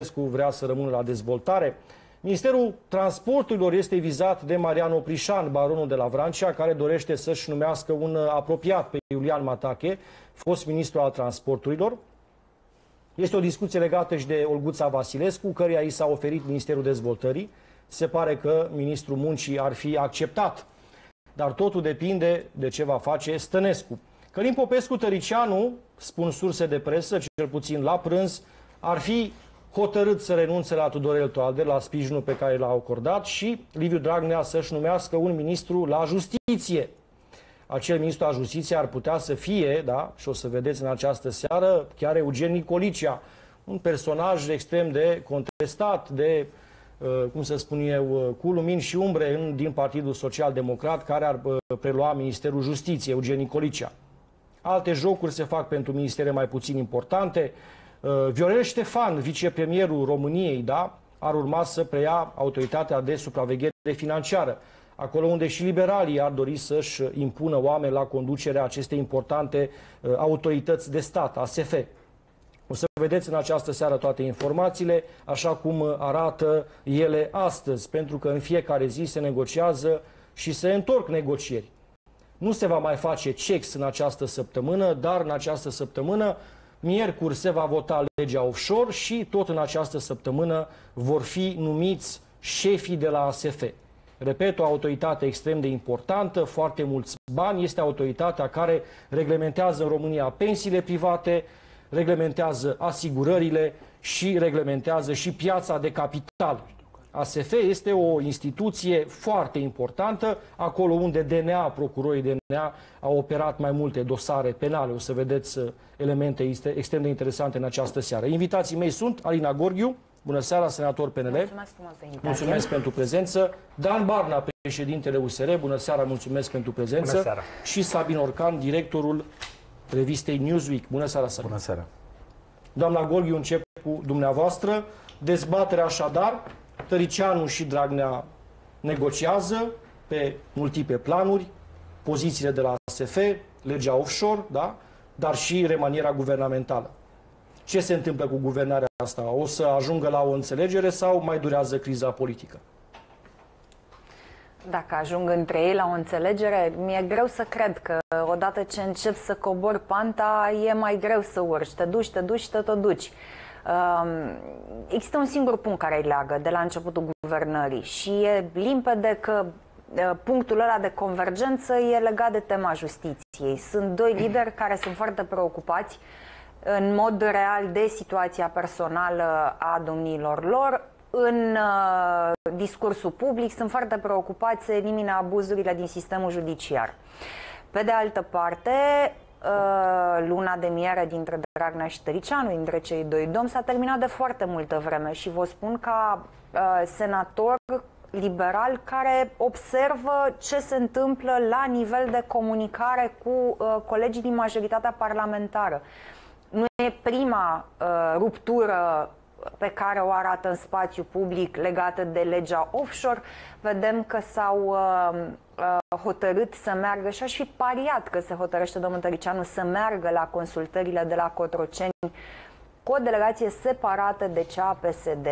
Vasilescu vrea să rămână la dezvoltare. Ministerul Transporturilor este vizat de Marian Oprișan, baronul de la Vrancea, care dorește să-și numească un apropiat pe Iulian Matache, fost ministru al transporturilor. Este o discuție legată și de Olguța Vasilescu, căreia i s-a oferit Ministerul Dezvoltării. Se pare că ministrul muncii ar fi acceptat, dar totul depinde de ce va face Stănescu. Călim Popescu Tăricianu, spun surse de presă, cel puțin la prânz, ar fi hotărât să renunțe la Tudorel Toader, la sprijinul pe care l-a acordat și Liviu Dragnea să-și numească un ministru la justiție. Acel ministru al justiției ar putea să fie, da, și o să vedeți în această seară, chiar Eugen Nicolicea, un personaj extrem de contestat, de, uh, cum să spun eu, uh, cu lumini și umbre în, din Partidul Social Democrat, care ar uh, prelua Ministerul Justiției, Eugen Nicolicea. Alte jocuri se fac pentru ministere mai puțin importante. Uh, Viorel Ștefan, vicepremierul României, da, ar urma să preia autoritatea de supraveghere financiară, acolo unde și liberalii ar dori să-și impună oameni la conducerea acestei importante uh, autorități de stat, ASF. O să vedeți în această seară toate informațiile, așa cum arată ele astăzi, pentru că în fiecare zi se negociază și se întorc negocieri. Nu se va mai face cex în această săptămână, dar în această săptămână Miercuri se va vota legea offshore și tot în această săptămână vor fi numiți șefii de la ASF. Repet, o autoritate extrem de importantă, foarte mulți bani, este autoritatea care reglementează în România pensiile private, reglementează asigurările și reglementează și piața de capital. ASF este o instituție foarte importantă, acolo unde DNA, procurorii DNA, au operat mai multe dosare penale. O să vedeți uh, elemente extrem de interesante în această seară. Invitații mei sunt Alina Gorghiu, bună seara, senator PNL. Mulțumesc frumos Mulțumesc pentru prezență. Dan Barna, președintele USR, bună seara, mulțumesc pentru prezență. Bună seara. Și Sabin Orcan, directorul revistei Newsweek. Bună seara, Sabin. Bună seara. Doamna Gorghiu, încep cu dumneavoastră. Dezbaterea așadar Tăricianu și Dragnea negociază pe multiple planuri, pozițiile de la ASF, legea offshore, da? dar și remaniera guvernamentală. Ce se întâmplă cu guvernarea asta? O să ajungă la o înțelegere sau mai durează criza politică? Dacă ajung între ei la o înțelegere, mi-e greu să cred că odată ce încep să cobor panta, e mai greu să urci. Te duci, te duci, te tot duci. Există un singur punct care îi leagă de la începutul guvernării și e limpede că punctul ăla de convergență e legat de tema justiției. Sunt doi lideri care sunt foarte preocupați în mod real de situația personală a domnilor lor. În uh, discursul public sunt foarte preocupați să elimine abuzurile din sistemul judiciar. Pe de altă parte, Uh, luna de miere dintre Dragnea și Tăricianu, dintre cei doi domni, s-a terminat de foarte multă vreme și vă spun ca uh, senator liberal care observă ce se întâmplă la nivel de comunicare cu uh, colegii din majoritatea parlamentară. Nu e prima uh, ruptură pe care o arată în spațiu public legată de legea offshore, vedem că s-au uh, uh, hotărât să meargă și aș fi pariat că se hotărăște domnul Tăricianu să meargă la consultările de la Cotroceni cu o delegație separată de cea a PSD.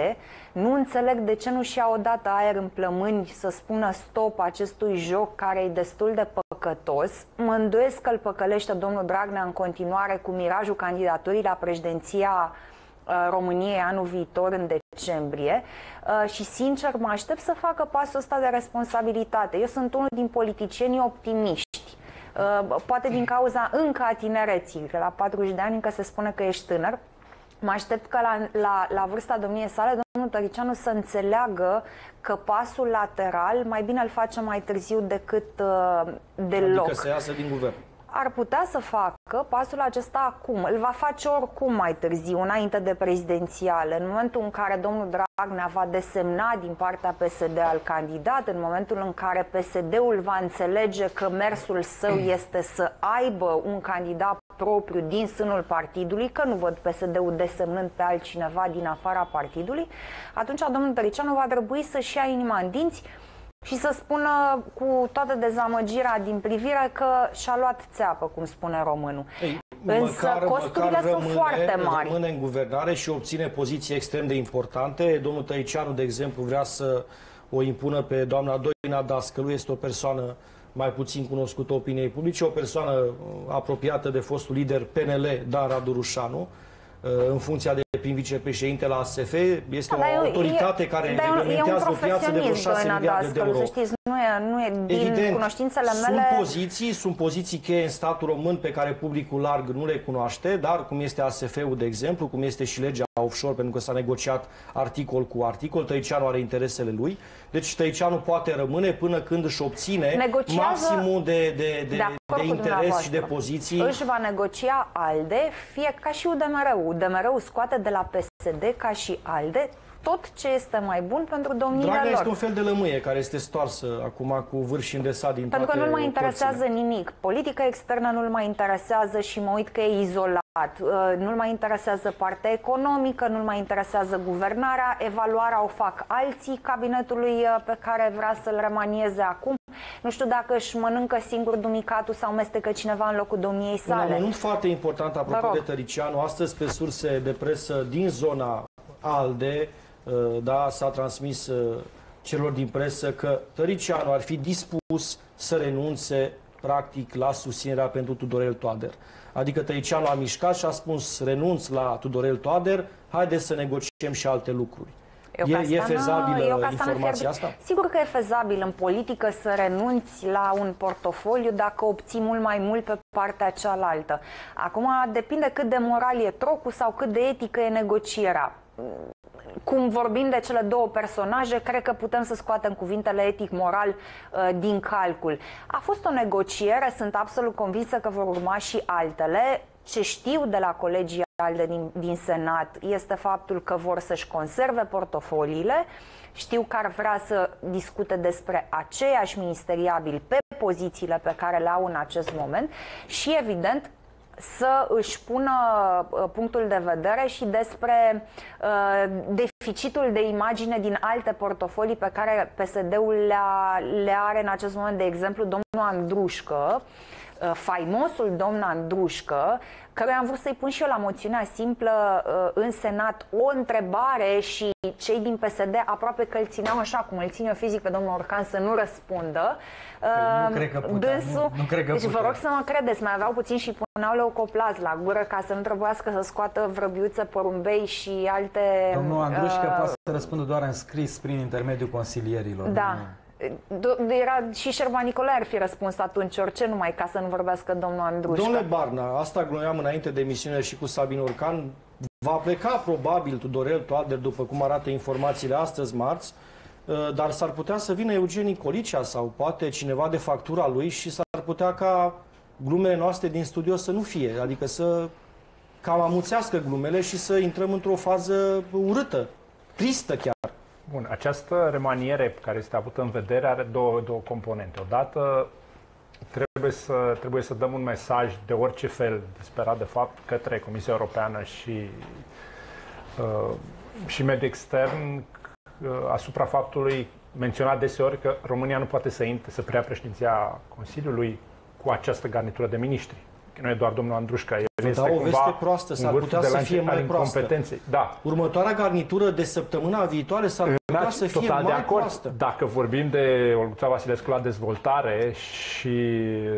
Nu înțeleg de ce nu și-a odată aer în plămâni să spună stop acestui joc care e destul de păcătos. Mă îndoiesc că îl păcălește domnul Dragnea în continuare cu mirajul candidaturii la președinția Uh, României anul viitor, în decembrie, uh, și sincer mă aștept să facă pasul ăsta de responsabilitate. Eu sunt unul din politicienii optimiști. Uh, poate din cauza încă a tinereții, că la 40 de ani încă se spune că ești tânăr, Mă aștept că la, la, la vârsta domniei sale, domnul Tăricianu să înțeleagă că pasul lateral mai bine îl face mai târziu decât uh, deloc. Adică să iasă din guvern ar putea să facă pasul acesta acum. Îl va face oricum mai târziu, înainte de prezidențiale. În momentul în care domnul Dragnea va desemna din partea PSD al candidat, în momentul în care PSD-ul va înțelege că mersul său este să aibă un candidat propriu din sânul partidului, că nu văd PSD-ul desemnând pe altcineva din afara partidului, atunci domnul Tăricianu va trebui să-și ia inima în dinți și să spună cu toată dezamăgirea din privire că și-a luat țeapă, cum spune românul. Ei, Însă măcar, costurile măcar sunt rămâne, foarte mari. Rămâne în guvernare și obține poziții extrem de importante. Domnul Tăicianu, de exemplu, vrea să o impună pe doamna Doina Dascălu. Este o persoană mai puțin cunoscută opiniei publice, o persoană uh, apropiată de fostul lider PNL, Dan Radu Rușanu, uh, în funcția de prim vicepreședinte la ASF. Este da, o autoritate e, care reglementează o piață de vreo 6 miliarde de euro. Să știți, nu e, nu e din Evident, cunoștințele mele... Sunt poziții, sunt poziții cheie în statul român pe care publicul larg nu le cunoaște, dar cum este ASF-ul, de exemplu, cum este și legea offshore, pentru că s-a negociat articol cu articol, Tăiceanu are interesele lui, deci Tăiceanu poate rămâne până când își obține Negociază... maximul de, de, de, de, de interes și de poziții. Își va negocia ALDE, fie ca și UDMR-ul. UDMR-ul scoate de la PSD ca și ALDE tot ce este mai bun pentru domniile Dragnea lor. este un fel de lămâie care este stoarsă acum cu vârf și îndesat din Pentru că nu-l mai interesează părțile. nimic. Politica externă nu-l mai interesează și mă uit că e izolat. Uh, nu-l mai interesează partea economică, nu-l mai interesează guvernarea, evaluarea o fac alții cabinetului uh, pe care vrea să-l remanieze acum. Nu știu dacă își mănâncă singur dumicatul sau mestecă cineva în locul domniei sale. Un amănunt foarte important apropo de Tăricianu. Astăzi pe surse de presă din zona ALDE Uh, da, s-a transmis uh, celor din presă că Tăricianu ar fi dispus să renunțe practic la susținerea pentru Tudorel Toader. Adică Tăricianu a mișcat și a spus renunț la Tudorel Toader, haideți să negociem și alte lucruri. Eu e, e fezabilă eu informația asta? Sigur că e fezabil în politică să renunți la un portofoliu dacă obții mult mai mult pe partea cealaltă. Acum depinde cât de moral e trocul sau cât de etică e negocierea cum vorbim de cele două personaje, cred că putem să scoatem cuvintele etic-moral uh, din calcul. A fost o negociere, sunt absolut convinsă că vor urma și altele. Ce știu de la colegii ALDE din, din Senat este faptul că vor să-și conserve portofoliile, știu că ar vrea să discute despre aceiași ministeriabili pe pozițiile pe care le au în acest moment și, evident, să își pună uh, punctul de vedere și despre uh, deficitul de imagine din alte portofolii pe care PSD-ul le, le are în acest moment, de exemplu, domnul Andrușcă, uh, faimosul domn Andrușcă, căruia am vrut să-i pun și eu la moțiunea simplă uh, în Senat o întrebare și cei din PSD aproape că îl țineau așa cum îl ține fizic pe domnul Orcan să nu răspundă. Păi nu cred că putea, Dânsul, nu, nu cred că deci putea. vă rog să mă credeți, mai aveau puțin și puneau leucoplaz la gură ca să nu trebuiască să scoată vrăbiuță, porumbei și alte... Domnul Andrușcă uh, poate să răspundă doar în scris prin intermediul consilierilor. Da. Nu? Era și Șerban Nicolae ar fi răspuns atunci orice, numai ca să nu vorbească domnul Andrușca. Domnule Barna, asta glumeam înainte de emisiune și cu Sabin Urcan. Va pleca probabil Tudorel Toader, după cum arată informațiile astăzi, marți, uh, dar s-ar putea să vină Eugen Nicolicea sau poate cineva de factura lui și s-ar putea ca glumele noastre din studio să nu fie, adică să cam amuțească glumele și să intrăm într-o fază urâtă, tristă chiar. Bun, această remaniere care este avută în vedere are două, două componente. Odată trebuie să, trebuie să dăm un mesaj de orice fel, disperat de fapt, către Comisia Europeană și, uh, și mediul extern uh, asupra faptului menționat deseori că România nu poate să intre, să preia președinția Consiliului cu această garnitură de miniștri nu e doar domnul Andrușca, el da, este o veste proastă, s-ar putea să fie mai proastă. Da. Următoarea garnitură de săptămâna viitoare s-ar putea să fie mai de acord. proastă. Dacă vorbim de Olguța Vasilescu la dezvoltare și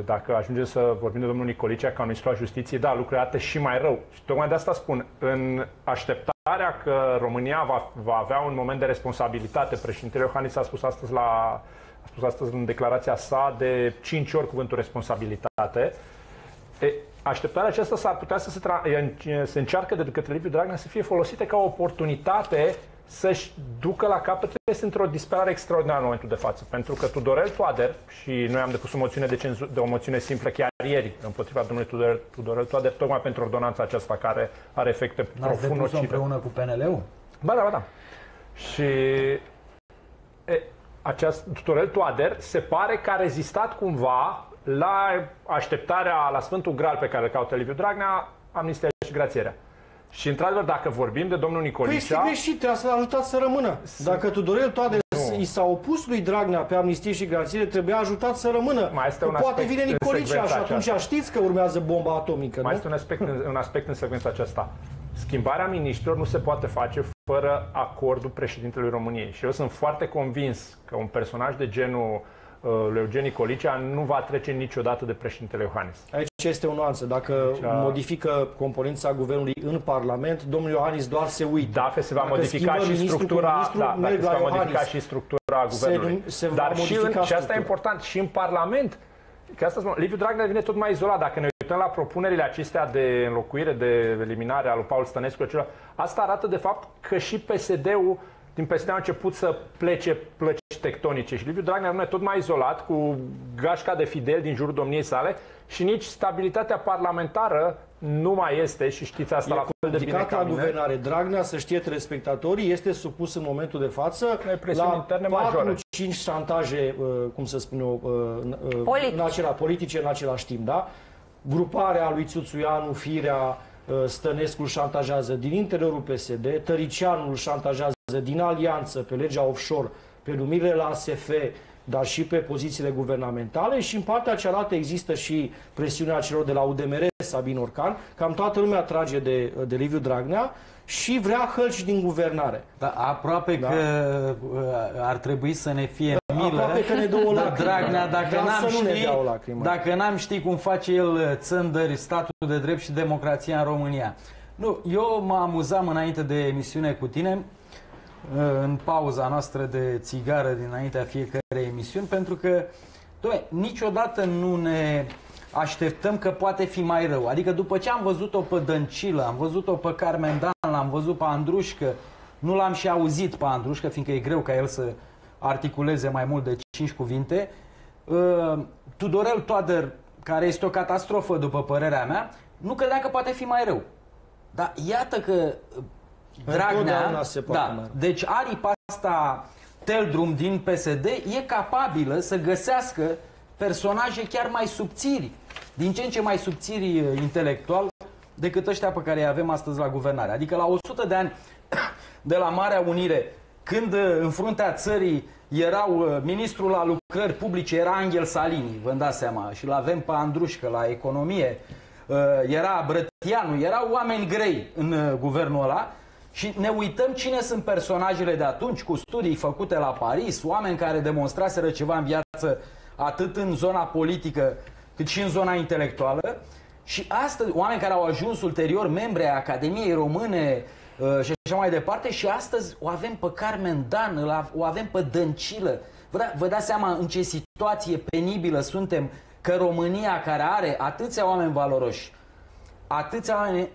dacă ajungem să vorbim de domnul Nicolicea ca ministru al justiției, da, lucrurile arată și mai rău. Și tocmai de asta spun, în așteptarea că România va, va avea un moment de responsabilitate, președintele Iohannis a spus astăzi la a spus astăzi în declarația sa de 5 ori cuvântul responsabilitate, E, așteptarea aceasta s-ar putea să se, tra- se încearcă de către Liviu Dragnea să fie folosită ca o oportunitate să-și ducă la capăt este într-o disperare extraordinară în momentul de față. Pentru că Tudorel Toader, și noi am depus o moțiune de, cenzu- de o moțiune simplă chiar ieri împotriva domnului Tudorel, Tudorel Toader, tocmai pentru ordonanța aceasta care are efecte N-ați profund nocive. împreună cu PNL-ul? Ba da, ba da. Și e, aceast, Tudorel Toader se pare că a rezistat cumva la așteptarea la Sfântul Graal pe care îl caută Liviu Dragnea, amnistia și grațierea. Și într-adevăr, dacă vorbim de domnul Nicolicea... Păi este greșit, trebuie să-l ajutați să rămână. Dacă Tudorel Toader i s-a opus lui Dragnea pe amnistie și grație, trebuia ajutat să rămână. Mai este un Poate aspect vine în Nicolicea secvența și atunci aceasta. știți că urmează bomba atomică, Mai nu? este un aspect, în- un aspect în secvența aceasta. Schimbarea miniștrilor nu se poate face fără acordul președintelui României. Și eu sunt foarte convins că un personaj de genul uh, lui Eugeni Colicea nu va trece niciodată de președintele Iohannis. Aici este o nuanță. Dacă a- modifică componența guvernului în Parlament, domnul Iohannis doar se uită. Dacă se va Dacă modifica schimbă și ministru cu structura, ministru, da, dacă merg se la va modifica Iohannis. și structura guvernului. se va Dar și, în, modifica și asta e structura. important, și în Parlament, că asta spun, Liviu Dragnea devine tot mai izolat. Dacă ne uităm la propunerile acestea de înlocuire, de eliminare a lui Paul Stănescu, acelea, asta arată de fapt că și PSD-ul din PSD a început să plece plăci tectonice și Liviu Dragnea rămâne tot mai izolat cu gașca de fidel din jurul domniei sale și nici stabilitatea parlamentară nu mai este și știți asta la fel de bine Ridicat ca la mine. guvernare. Dragnea, să știe telespectatorii, este supus în momentul de față presiuni la interne majore. 4-5 șantaje, uh, cum să spun eu, uh, în- uh, Politice. în acela, politice în același timp, da? Gruparea lui Țuțuianu, Firea, uh, Stănescu îl șantajează din interiorul PSD, Tăricianu îl șantajează din alianță pe legea offshore, pe numirile la ASF, dar și pe pozițiile guvernamentale și în partea cealaltă există și presiunea celor de la UDMR, Sabin Orcan, cam toată lumea trage de, de Liviu Dragnea și vrea hălci din guvernare. Da, aproape Da. că uh, ar trebui să ne fie milă. Aproape că ne dă o Dar lacrimă. Dragnea, dacă Dar n-am să nu ne ști, dea o lacrimă. dacă n-am ști cum face el uh, țândări statul de drept și democrația în România. Nu, eu mă amuzam înainte de emisiune cu tine, uh, în pauza noastră de țigară dinaintea fiecărei emisiuni, pentru că, doamne, niciodată nu ne așteptăm că poate fi mai rău. Adică după ce am văzut-o pe Dăncilă, am văzut-o pe Carmen Dan, l-am văzut pe Andrușcă, nu l-am și auzit pe Andrușcă, fiindcă e greu ca el să articuleze mai mult de 5 cuvinte. Uh, Tudorel Toader, care este o catastrofă după părerea mea, nu credeam că poate fi mai rău. Dar iată că uh, Dragnea, Întotdeauna se poate mai da, rău. deci aripa asta Teldrum din PSD e capabilă să găsească personaje chiar mai subțiri, din ce în ce mai subțiri uh, intelectual decât ăștia pe care îi avem astăzi la guvernare. Adică la 100 de ani de la Marea Unire, când uh, în fruntea țării erau uh, ministrul la lucrări publice, era Angel Salini, vă dați seama, și l-avem pe Andrușcă la economie, uh, era Brătianu, erau oameni grei în uh, guvernul ăla și ne uităm cine sunt personajele de atunci, cu studii făcute la Paris, oameni care demonstraseră ceva în viață atât în zona politică cât și în zona intelectuală și astăzi, oameni care au ajuns ulterior membri ai Academiei Române uh, și așa mai departe și astăzi o avem pe Carmen Dan, îl av- o avem pe Dăncilă. Vă, da, vă dați seama în ce situație penibilă suntem că România care are atâția oameni valoroși, atâția oameni,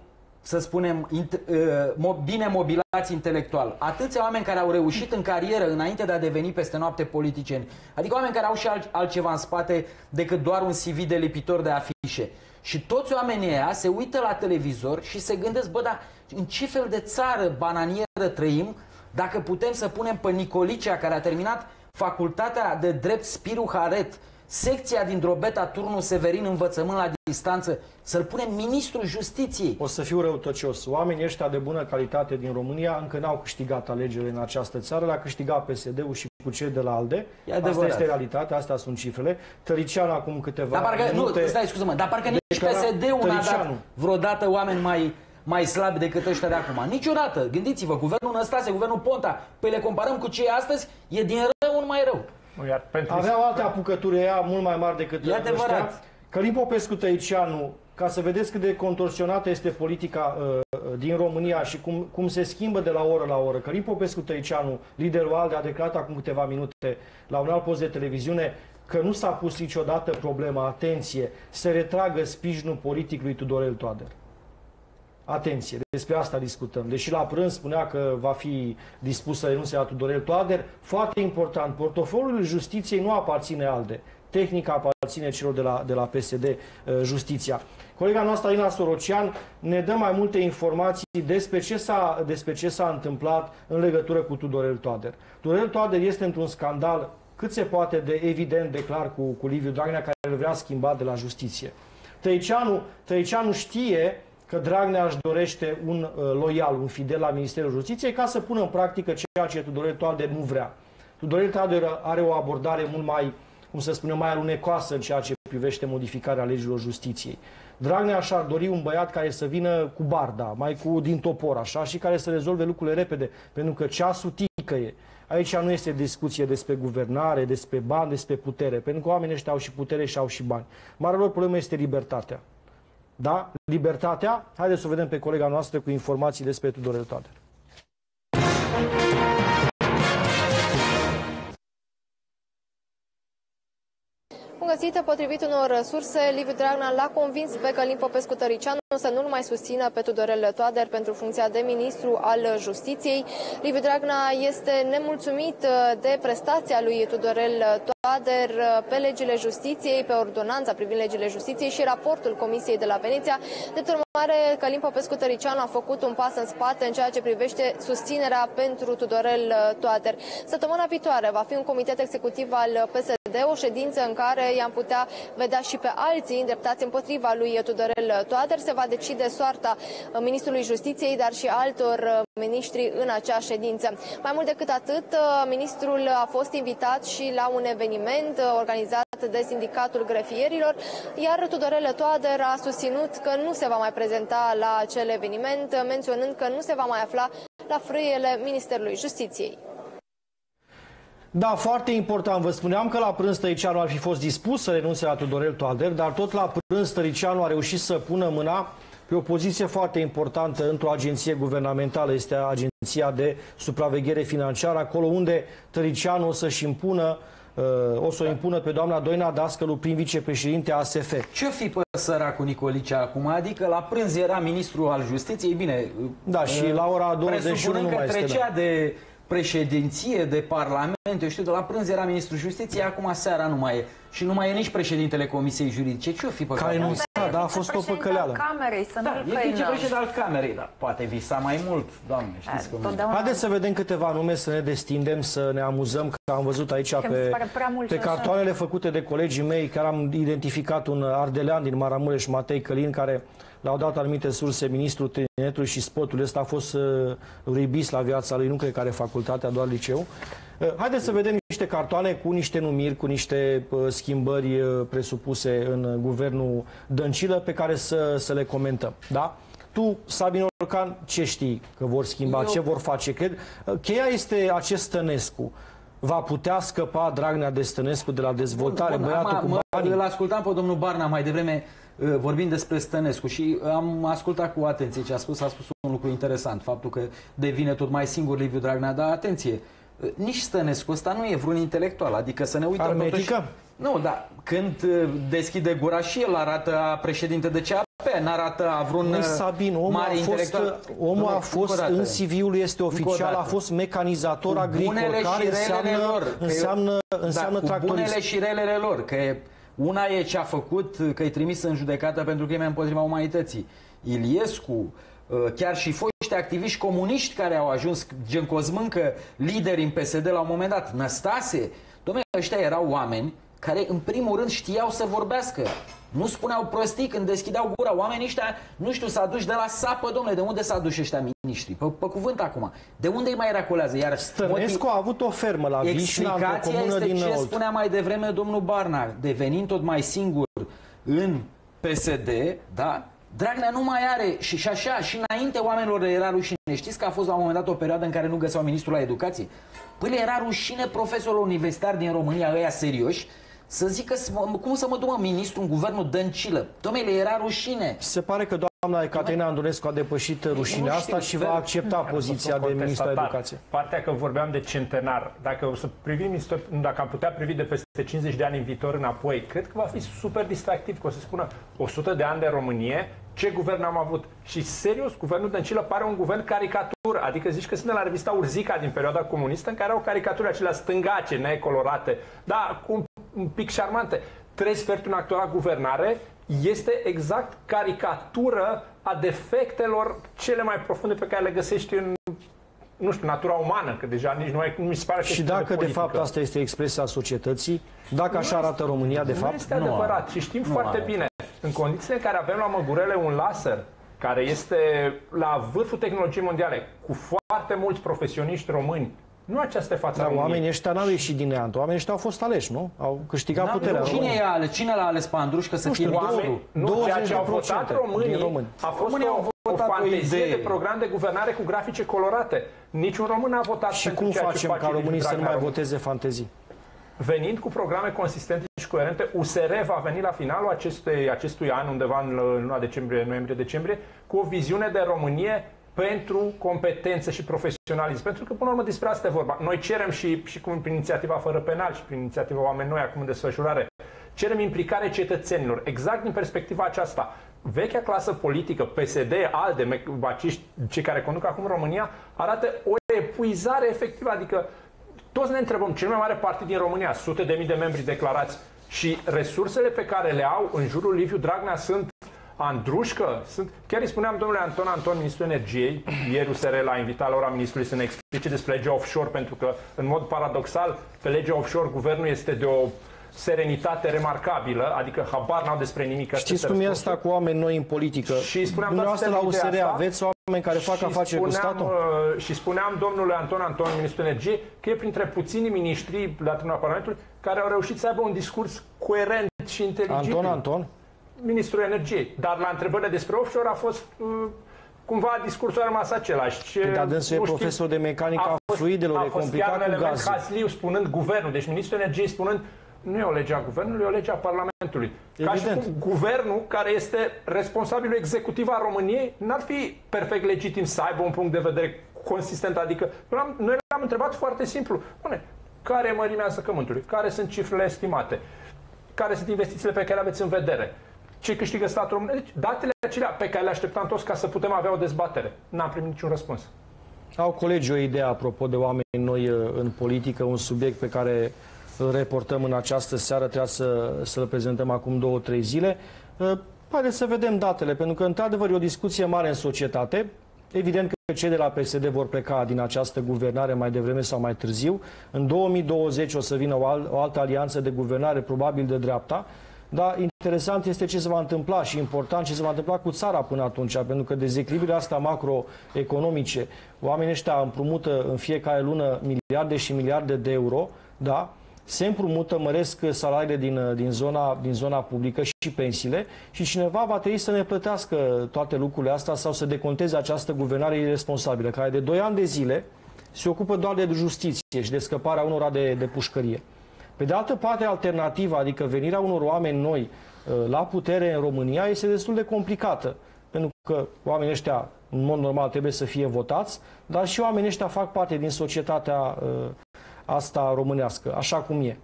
să spunem, int, uh, mo- bine mobilați intelectual, atâția oameni care au reușit în carieră înainte de a deveni peste noapte politicieni, adică oameni care au și alt, altceva în spate decât doar un CV de lipitor de afișe. Și toți oamenii ăia se uită la televizor și se gândesc, bă, dar în ce fel de țară bananieră trăim dacă putem să punem pe Nicolicea, care a terminat facultatea de drept Spiru Haret, secția din Drobeta Turnu Severin învățământ la distanță, să-l punem ministrul justiției. O să fiu răutăcios. Oamenii ăștia de bună calitate din România încă n-au câștigat alegerile în această țară, le-a câștigat PSD-ul și cu cei de la ALDE. E Asta adevărat. este realitatea, astea sunt cifrele. Tărician acum câteva Dar parcă, minute... nu, stai, scuză-mă, dar parcă nici declara PSD-ul n-a dat Tăricianu. vreodată oameni mai, mai slabi decât ăștia de acum. Niciodată. Gândiți-vă, guvernul Năstase, guvernul Ponta, pe le comparăm cu cei astăzi, e din rău în mai rău. Nu, Iar pentru Aveau alte apucături ea mult mai mari decât E adevărat. ăștia. Călim Popescu Tăicianu, ca să vedeți cât de contorsionată este politica uh, uh, din România și cum, cum se schimbă de la oră la oră. Călim Popescu Tăicianu, liderul ALDE, a declarat acum câteva minute la un alt post de televiziune că nu s-a pus niciodată problema, atenție, să retragă sprijinul politic lui Tudorel Toader. Atenție, despre asta discutăm. Deși la prânz spunea că va fi dispus să renunțe la Tudorel Toader, foarte important, portofoliul justiției nu aparține ALDE. Tehnica aparține celor de la, de la PSD uh, Justiția. Colega noastră, Alina Sorocian, ne dă mai multe informații despre ce, s-a, despre ce s-a întâmplat în legătură cu Tudorel Toader. Tudorel Toader este într-un scandal cât se poate de evident, de clar, cu, cu Liviu Dragnea, care îl vrea schimbat de la justiție. Tăiceanu, Tăiceanu știe că Dragnea își dorește un uh, loial, un fidel la Ministerul Justiției ca să pună în practică ceea ce Tudorel Toader nu vrea. Tudorel Toader are o abordare mult mai, cum să spunem, mai alunecoasă în ceea ce privește modificarea legilor justiției. Dragnea și-ar dori un băiat care să vină cu barda, mai cu din topor, așa, și care să rezolve lucrurile repede, pentru că ceasul ticăie. Aici nu este discuție despre guvernare, despre bani, despre putere, pentru că oamenii ăștia au și putere și au și bani. Marea lor problemă este libertatea. Da? Libertatea. Haideți să o vedem pe colega noastră cu informații despre Tudorel Toader. Bun găsit, potrivit unor surse, Liviu Dragnea l-a convins pe Călim Popescu Tăricianu să nu-l mai susțină pe Tudorel Toader pentru funcția de ministru al justiției. Liviu Dragnea este nemulțumit de prestația lui Tudorel Toader pe legile justiției, pe ordonanța privind legile justiției și raportul Comisiei de la Veneția. De urmare, Călim Popescu Tăricianu a făcut un pas în spate în ceea ce privește susținerea pentru Tudorel Toader. Săptămâna viitoare va fi un comitet executiv al PSD de o ședință în care i-am putea vedea și pe alții îndreptați împotriva lui Tudorel Toader. Se va decide soarta Ministrului Justiției, dar și altor ministri în acea ședință. Mai mult decât atât, ministrul a fost invitat și la un eveniment organizat de Sindicatul Grefierilor, iar Tudorel Toader a susținut că nu se va mai prezenta la acel eveniment, menționând că nu se va mai afla la frâiele Ministerului Justiției. Da, foarte important. Vă spuneam că la prânz Tăricianu ar fi fost dispus să renunțe la Tudorel Toader, dar tot la prânz Tăricianu a reușit să pună mâna pe o poziție foarte importantă într-o agenție guvernamentală. Este Agenția de Supraveghere Financiară, acolo unde Tăricianu o să-și impună o să o impună pe doamna Doina Dascălu prin vicepreședinte ASF. Ce-o fi pe săracul Nicolice acum? Adică la prânz era ministru al justiției, bine... Da, și la ora 21 nu mai este. trecea da. de președinție, de parlament, eu știu, de la prânz era ministrul justiției, acum seara nu mai e. Și nu mai e nici președintele Comisiei Juridice. Ce-o fi pe Care nu da, da, a fost o păcăleală. Camerei, să da, nu e vicepreședinte al Camerei, dar poate visa mai mult, doamne, știți cum Haideți să vedem câteva nume, să ne destindem, să ne amuzăm, că am văzut aici pe, pe cartoanele făcute de colegii mei, care am identificat un ardelean din Maramureș, Matei Călin, care L-au dat anumite surse ministrul tineretului și spotul ăsta a fost uh, ribis la viața lui, nu cred că are facultatea, doar liceu. Uh, haideți să vedem niște cartoane cu niște numiri, cu niște uh, schimbări uh, presupuse în guvernul Dăncilă pe care să, să le comentăm. Da? Tu, Sabin Orcan, ce știi că vor schimba, Eu... ce vor face? Cred, uh, cheia este acest Stănescu va putea scăpa Dragnea de Stănescu de la dezvoltare, bun, bun, băiatul am, cu banii? Îl ascultam pe domnul Barna mai devreme Uh, vorbind despre Stănescu și am ascultat cu atenție ce a spus, a spus un lucru interesant, faptul că devine tot mai singur Liviu Dragnea, dar atenție, uh, nici Stănescu ăsta nu e vreun intelectual, adică să ne uităm Armetică? totuși... Nu, dar când uh, deschide gura și el arată președinte de CAP, n-arată a vreun Măi, Sabin, omul mare a fost, omul a fost în CV-ul este oficial, a fost mecanizator agricol, care înseamnă, lor, înseamnă, înseamnă da, tractorist. bunele și relele lor, că una e ce a făcut, că e trimis în judecată pentru că e mai împotriva umanității. Iliescu, ă, chiar și foști activiști comuniști care au ajuns, gen Cosmâncă, lideri în PSD la un moment dat, Năstase, domnule, ăștia erau oameni care în primul rând știau să vorbească. Nu spuneau prostii când deschideau gura. Oamenii ăștia, nu știu, s-a dus de la sapă, domnule, de unde s-a dus ăștia miniștri? Pe, pe cuvânt acum. De unde îi mai racolează? Iar Stănescu motiv... a avut o fermă la Vișna, într-o comună este din ce Olt. spunea mai devreme domnul Barna, devenind tot mai singur în PSD, da? Dragnea nu mai are și, și așa, și înainte oamenilor era rușine. Știți că a fost la un moment dat o perioadă în care nu găseau ministrul la educație? Păi era rușine profesorul universitar din România, ăia serioși, să zică cum să mă duc ministru în guvernul Dăncilă. Domnule, era rușine. Se pare că doamna Ecaterina Andonescu a depășit rușinea asta și va accepta poziția de ministru al educației. Partea că vorbeam de centenar, dacă o să privim, dacă am putea privi de peste 50 de ani în viitor înapoi, cred că va fi super distractiv, că o să spună 100 de ani de Românie, ce guvern am avut. Și serios, guvernul Dăncilă pare un guvern caricatură. Adică zici că suntem la revista Urzica din perioada comunistă în care au caricaturi acelea stângace, necolorate, da, cu un pic șarmante. Trei sferturi în actuala guvernare este exact caricatură a defectelor cele mai profunde pe care le găsești în nu știu, natura umană, că deja nici nu, ai, nu mi se pare că Și dacă de, de fapt asta este expresia societății, dacă așa arată România de fapt... Nu este adevărat și știm nu foarte are. bine, în condițiile în care avem la măgurele un laser care este la vârful tehnologiei mondiale, cu foarte mulți profesioniști români Nu aceasta e fața Dar României. oamenii ăștia n-au ieșit din neant. Oamenii ăștia au fost aleși, nu? Au câștigat puterea. Cine, României. i-a ales? Cine l-a ales pe Andrușcă să Nu fie știu, ministru? Oameni, nu, 20% ceea ce au votat românii din români. a fost Românii o, au o votat o fantezie idee. de program de guvernare cu grafice colorate. Niciun român n-a votat Și pentru cum ceea ce facem face ca Liviu românii să nu Dragnea mai România. voteze fantezii? Venind cu programe consistente și coerente, USR va veni la finalul acestui, acestui an, undeva în luna decembrie, noiembrie-decembrie, cu o viziune de Românie pentru competență și profesionalism. Pentru că, până la urmă, despre asta e vorba. Noi cerem și, și cum prin inițiativa Fără Penal și prin inițiativa Oameni Noi, acum în desfășurare, cerem implicare cetățenilor. Exact din perspectiva aceasta. Vechea clasă politică, PSD, ALDE, baciști, cei care conduc acum România, arată o epuizare efectivă. Adică toți ne întrebăm, cel mai mare partid din România, sute de mii de membri declarați și resursele pe care le au în jurul Liviu Dragnea sunt Andrușcă, sunt, chiar îi spuneam domnule Anton Anton, ministrul energiei, ieri USR l-a invitat la ora ministrului să ne explice despre legea offshore, pentru că, în mod paradoxal, pe legea offshore, guvernul este de o serenitate remarcabilă, adică habar n-au despre nimic. Știți cum e asta cu oameni noi în politică? Și spuneam, Dumneavoastră la dați-mi USR ideea asta. aveți oameni care fac Și afaceri cu spuneam, statul? uh, Și spuneam domnului Anton Anton, ministrul energiei, că e printre puținii miniștri la tribuna Parlamentului care au reușit să aibă un discurs coerent și inteligibil. Anton Anton? Ministrul energiei. Dar la întrebările despre offshore a fost uh, cumva discursul a rămas același. Ce, Păi, dar dânsul e nu știu, profesor de mecanică a fost- fluidelor, a e fost complicat chiar un cu element gaze. hazliu spunând guvernul, deci ministrul energiei spunând nu e o lege a guvernului, e o lege a Parlamentului. Ca și Evident. cum guvernul, care este responsabilul executiv al României, n-ar fi perfect legitim să aibă un punct de vedere consistent. Adică noi l-am- noi l-am întrebat foarte simplu. Bune, care e mărimea zăcământului? Care sunt cifrele estimate? Care sunt investițiile pe care le aveți în vedere? Ce câștigă statul român? Deci, datele acelea pe care le așteptam toți ca să putem avea o dezbatere. N-am primit niciun răspuns. Au colegii o idee apropo de oameni noi uh, în politică, un subiect pe care îl reportăm în această seară, trebuia să, să-l prezentăm acum două, trei zile. Uh, Haideți să vedem datele, pentru că într-adevăr e o discuție mare în societate. Evident că cei de la PSD vor pleca din această guvernare mai devreme sau mai târziu. În 2020 o să vină o, al, o altă alianță de guvernare, probabil de dreapta. Dar interesant este ce se va întâmpla și important ce se va întâmpla cu țara până atunci, pentru că dezechilibrele astea macroeconomice, oamenii ăștia împrumută în fiecare lună miliarde și miliarde de euro, da? se împrumută, măresc salariile din, din, zona, din zona publică și pensiile și cineva va trebui să ne plătească toate lucrurile astea sau să deconteze această guvernare irresponsabilă, care de 2 ani de zile se ocupă doar de justiție și de scăparea unora de, de pușcărie. Pe de altă parte, alternativa, adică venirea unor oameni noi uh, la putere în România, este destul de complicată. Pentru că oamenii ăștia, în mod normal, trebuie să fie votați, dar și oamenii ăștia fac parte din societatea uh, asta românească, așa cum e.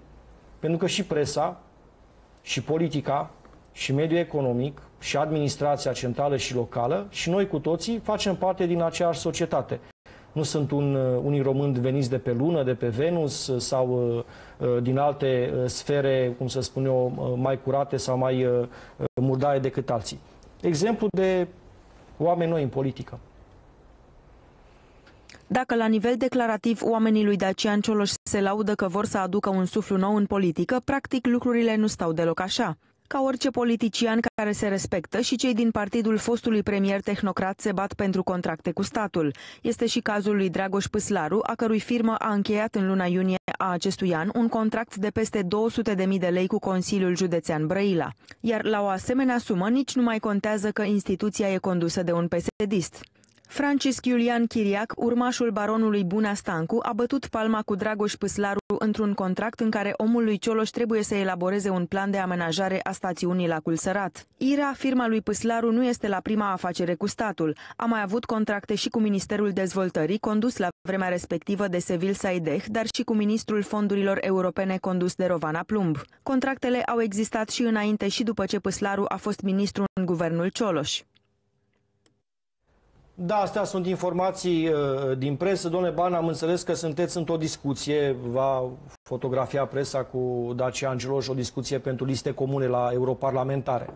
Pentru că și presa, și politica, și mediul economic, și administrația centrală și locală, și noi cu toții facem parte din aceeași societate. Nu sunt un, uh, unii români veniți de pe lună, de pe Venus uh, sau uh, uh, din alte uh, sfere, cum să spun eu, uh, mai curate sau mai uh, uh, murdare decât alții. Exemplu de oameni noi în politică. Dacă la nivel declarativ oamenii lui Dacian Cioloș se laudă că vor să aducă un suflu nou în politică, practic lucrurile nu stau deloc așa. Ca orice politician care se respectă și cei din partidul fostului premier tehnocrat se bat pentru contracte cu statul. Este și cazul lui Dragoș Păslaru, a cărui firmă a încheiat în luna iunie a acestui an un contract de peste 200.000 de lei cu Consiliul Județean Brăila. Iar la o asemenea sumă nici nu mai contează că instituția e condusă de un PSD-ist. Francisc Iulian Chiriac, urmașul baronului Bunea Stancu, a bătut palma cu Dragoș Păslaru într-un contract în care omul lui Cioloș trebuie să elaboreze un plan de amenajare a stațiunii Lacul Sărat. IRA, firma lui Păslaru, nu este la prima afacere cu statul. A mai avut contracte și cu Ministerul Dezvoltării, condus la vremea respectivă de Sevil Saideh, dar și cu Ministrul Fondurilor Europene condus de Rovana Plumb. Contractele au existat și înainte și după ce Păslaru a fost ministru în guvernul Cioloș. Da, astea sunt informații uh, din presă. Domnule Ban, am înțeles că sunteți într-o discuție, va fotografia presa cu Dacia Angeloș o discuție pentru liste comune la europarlamentare.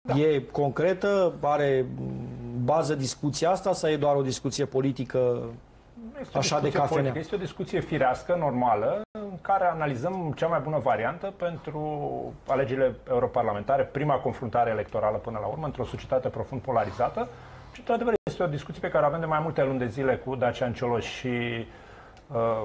Da. E concretă? Are mm, bază discuția asta sau e doar o discuție politică Nu este o Așa de discuție cafenea. politică, Este o discuție firească, normală, în care analizăm cea mai bună variantă pentru alegerile europarlamentare, prima confruntare electorală până la urmă, într-o societate profund polarizată. Și, într-adevăr, este o discuție pe care o avem de mai multe luni de zile cu Dacian Cioloș și uh,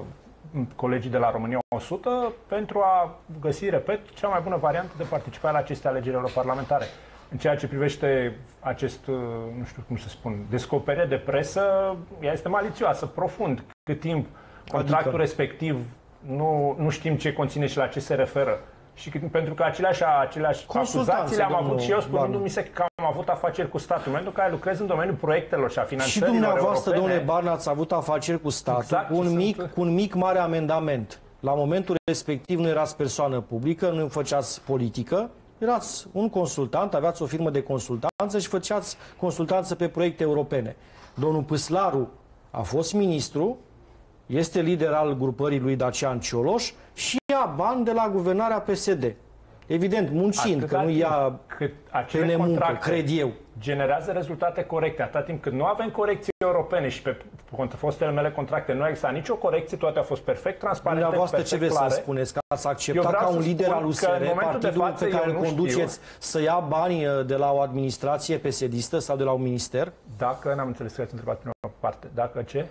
colegii de la România 100 pentru a găsi, repet, cea mai bună variantă de participare la aceste alegeri europarlamentare. În ceea ce privește acest, uh, nu știu cum să spun, descoperire de presă, ea este malițioasă, profund. Cât timp contractul adică... respectiv nu, nu știm ce conține și la ce se referă. Și că, pentru că aceleași, aceleași acuzații le-am avut și eu spunându-mi se că am avut afaceri cu statul. În momentul în care lucrez în domeniul proiectelor și a finanțărilor Și dumneavoastră, europene, domnule Barna, ați avut afaceri cu statul Exact, cu, un și mic, sunt- cu un mic mare amendament. La momentul respectiv nu erați persoană publică, nu făceați politică, erați un consultant, aveați o firmă de consultanță și făceați consultanță pe proiecte europene. Domnul Păslaru a fost ministru, este lider al grupării lui Dacian Cioloș și ia bani de la guvernarea PSD. Evident, muncind, atâta că nu timp ia cât pe acele nemuncă, contracte cred eu. generează rezultate corecte, atâta timp cât nu avem corecții europene și pe contra fostele mele contracte nu există nicio corecție, toate au fost perfect transparente, Dumneavoastră ce perfect vreți clare. să spuneți? Că ați Eu acceptat vreau ca să un lider spun al că USR, în momentul de partidul față pe care eu îl nu conduceți, să ia bani uh, de la o administrație PSD-istă sau de la un minister? Dacă, n-am înțeles că ați întrebat prima parte, dacă ce?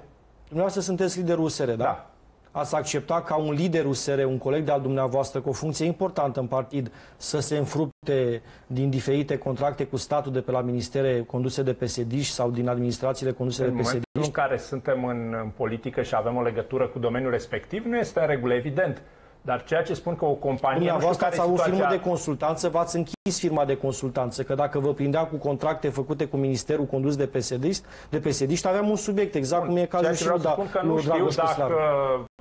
Dumneavoastră sunteți liderul USR, da? Da. Ați acceptat ca un lider USR, un coleg de-al dumneavoastră cu o funcție importantă în partid, să se înfrupte din diferite contracte cu statul de pe la ministere conduse de psd sau din administrațiile conduse În de momentul psd în care suntem în, în politică și avem o legătură cu domeniul respectiv, nu este în regulă, evident. Dar ceea ce spun că o companie, nu știu Dumneavoastră care ați e avut situația... firmă de consultanță, v-ați închis firma de consultanță, că dacă vă prindea cu contracte făcute cu ministerul condus de psd de psd aveam un subiect, exact cum e cazul Ceea ce și vreau lui, să da, spun că nu lui știu Dragoș dacă Păslaru.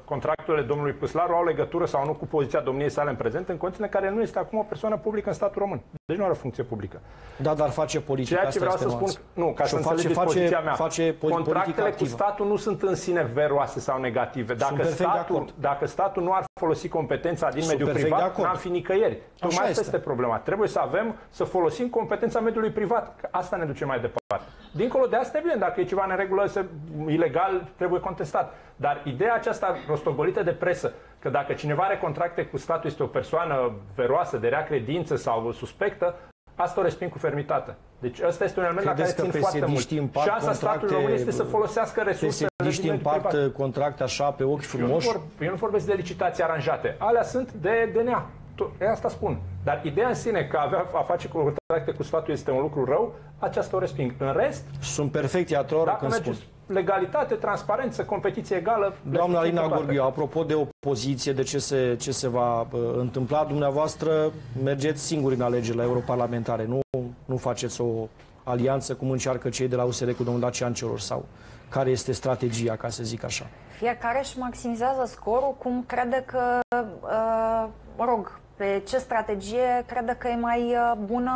contracturile domnului Păslaru au legătură sau nu cu poziția domniei sale în prezent, în condițiile în care nu este acum o persoană publică în statul român. Deci nu are o funcție publică. Da, dar face politică, Ceea ce asta vreau este să spun, nuanța. nu, ca Și să o face, înțelegeți face, poziția mea, face po- politică contractele cu activă. statul nu sunt în sine veroase sau negative. Dacă, perfect de statul, acord. dacă statul nu ar folosi competența din Sunt mediul perfect de privat, acord. n-am fi nicăieri. Tocmai asta este. este problema. Trebuie să avem, să folosim competența mediului privat. Că asta ne duce mai departe. Dincolo de asta, evident, dacă e ceva în neregulă, se, ilegal, trebuie contestat. Dar ideea aceasta rostogolită de presă, că dacă cineva are contracte cu statul, este o persoană veroasă, de rea credință sau suspectă, asta o resping cu fermitate. Deci ăsta este un element la care Credeți că țin foarte mult. PSD-știi împart Șansa statului contracte- român este să folosească resursele PSD-știi din mediul împart privat. uh, contracte așa pe ochi Eu nu, frumoși? vor, eu nu vorbesc de licitații aranjate. Alea sunt de DNA. To- e Asta spun. Dar ideea în sine că avea a face cu contracte cu statul este un lucru rău, aceasta o resping. În rest, Sunt perfect iatroră dacă când spun. mergeți legalitate, transparență, competiție egală... le Doamna susțin Alina pe toate. Gorghiu, apropo de opoziție, de ce se, ce se va uh, întâmpla, dumneavoastră mergeți singuri în alegerile europarlamentare, nu, nu faceți o alianță cum încearcă cei de la USR cu domnul Dacian Cioloș sau care este strategia, ca să zic așa. Fiecare își maximizează scorul cum crede că, uh, mă rog, pe ce strategie crede că e mai uh, bună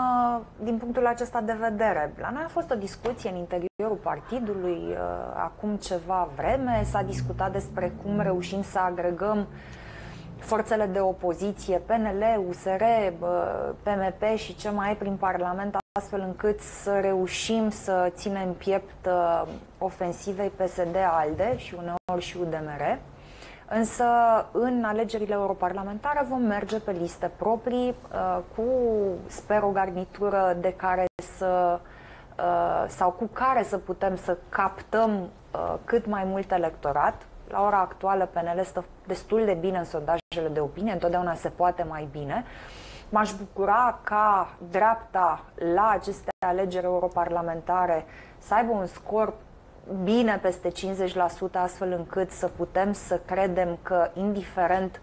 din punctul acesta de vedere. La noi a fost o discuție în interiorul partidului uh, acum ceva vreme, s-a discutat despre cum reușim să agregăm forțele de opoziție, PNL, USR, bă, PMP și ce mai e prin Parlament, astfel încât să reușim să ținem piept uh, ofensivei PSD-ALDE și uneori și UDMR. Însă, în alegerile europarlamentare vom merge pe liste proprii uh, cu, sper, o garnitură de care să uh, sau cu care să putem să captăm uh, cât mai mult electorat. La ora actuală, PNL stă destul de bine în sondajele de opinie, întotdeauna se poate mai bine. M-aș bucura ca dreapta la aceste alegeri europarlamentare să aibă un scor bine peste 50%, astfel încât să putem să credem că, indiferent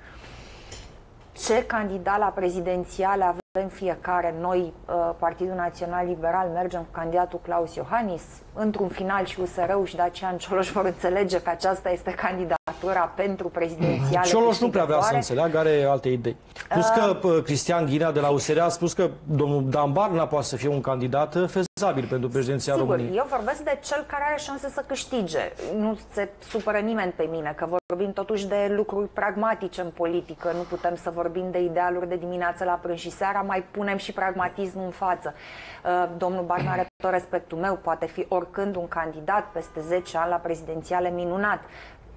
ce candidat la prezidențiale avem fiecare, noi, uh, Partidul Național Liberal, mergem cu candidatul Claus Iohannis, într-un final și USR-ul și Dacian Cioloș vor înțelege că aceasta este candidatura pentru prezidențiale Cioloș nu prea vrea să câștigătoare. înțeleagă, are alte idei. Plus că pă, Cristian Ghinea de la USR a spus că domnul Dan Barna poate să fie un candidat uh, fezabil pentru prezidenția Sigur, României. eu vorbesc de cel care are șanse să câștige. Nu se supără nimeni pe mine, că vorbim totuși de lucruri pragmatice în politică. Nu putem să vorbim de idealuri de dimineață la prânz și seara, mai punem și pragmatismul în față. Uh, Domnul Barna are tot respectul meu, poate fi oricând un candidat peste 10 ani la prezidențiale minunat.